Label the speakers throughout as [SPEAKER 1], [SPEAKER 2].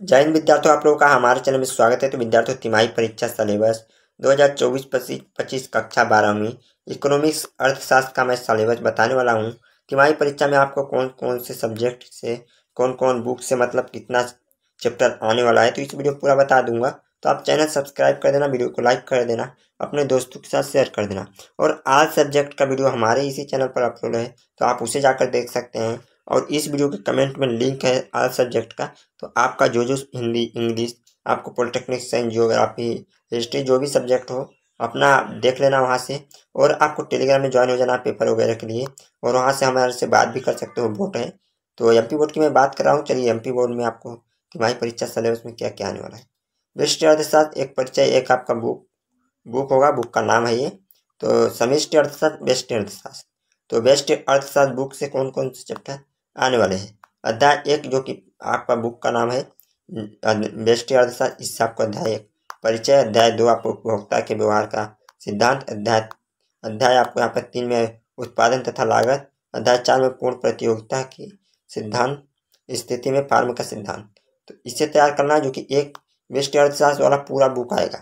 [SPEAKER 1] जय हिंद विद्यार्थियों, आप लोगों का हमारे चैनल में स्वागत है। तो विद्यार्थियों, तिमाही परीक्षा सिलेबस 2024 पच्चीस, कक्षा बारहवीं, इकोनॉमिक्स, अर्थशास्त्र का मैं सिलेबस बताने वाला हूँ। तिमाही परीक्षा में आपको कौन कौन से सब्जेक्ट से कौन कौन बुक से मतलब कितना चैप्टर आने वाला है तो इस वीडियो पूरा बता दूँगा। तो आप चैनल सब्सक्राइब कर देना, वीडियो को लाइक कर देना, अपने दोस्तों के साथ शेयर कर देना। और आज सब्जेक्ट का वीडियो हमारे इसी चैनल पर अपलोड है तो आप उसे जाकर देख सकते हैं। और इस वीडियो के कमेंट में लिंक है आल सब्जेक्ट का। तो आपका जो जो हिंदी, इंग्लिश, आपको पॉलिटेक्निक, साइंस, जियोग्राफी, हिस्ट्री, जो भी सब्जेक्ट हो, अपना देख लेना वहाँ से। और आपको टेलीग्राम में ज्वाइन हो जाना पेपर वगैरह के लिए। और वहाँ से हमारे से बात भी कर सकते हो वोट है। तो एमपी बोर्ड की मैं बात कर रहा हूँ। चलिए एमपी बोर्ड में आपको तिमाही परीक्षा सिलेबस में क्या क्या आने वाला है। बेस्ट अर्थशास्त्र एक परिचय, एक आपका बुक बुक होगा, बुक का नाम है ये। तो समिष्ट अर्थशास्त्र बेस्ट अर्थशास्त्र तो बेस्ट अर्थशास्त्र बुक से कौन कौन से चैप्टर आने वाले हैं। अध्याय एक, जो कि आपका बुक का नाम है बेस्ट अर्थशास्त्र इससे आपको अध्याय एक। परिचय अध्याय दो आपको उपभोक्ता के व्यवहार का सिद्धांत। अध्याय अध्याय आपको यहाँ पर तीन में उत्पादन तथा लागत। अध्याय चार में पूर्ण प्रतियोगिता की सिद्धांत, स्थिति में फार्म का सिद्धांत। तो इसे तैयार करना जो कि एक बेस्ट अर्थशास्त्र वाला पूरा बुक आएगा।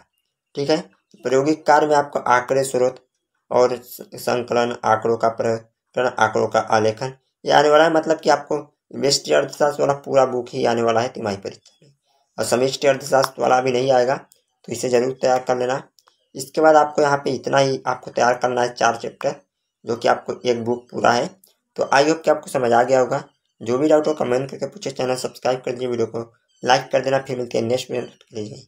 [SPEAKER 1] ठीक है? प्रायोगिक कार्य में आपको आंकड़े स्रोत और संकलन, आंकड़ों का प्रकरण, आंकड़ों का आलेखन ये आने वाला है मतलब कि आपको वेस्ट अर्थशास्त्र वाला पूरा बुक ही आने वाला है तिमाही परीक्षा में। और समिष्टि अर्थशास्त्र वाला भी नहीं आएगा तो इसे ज़रूर तैयार कर लेना। इसके बाद आपको यहाँ पे इतना ही आपको तैयार करना है चार चैप्टर जो कि आपको एक बुक पूरा है। तो आई होप कि आपको समझ आ गया होगा। जो भी डाउट हो कमेंट करके पूछे, चैनल सब्सक्राइब कर दीजिए, वीडियो को लाइक कर देना। फिर मिलते हैं नेक्स्ट वीडियो के लिए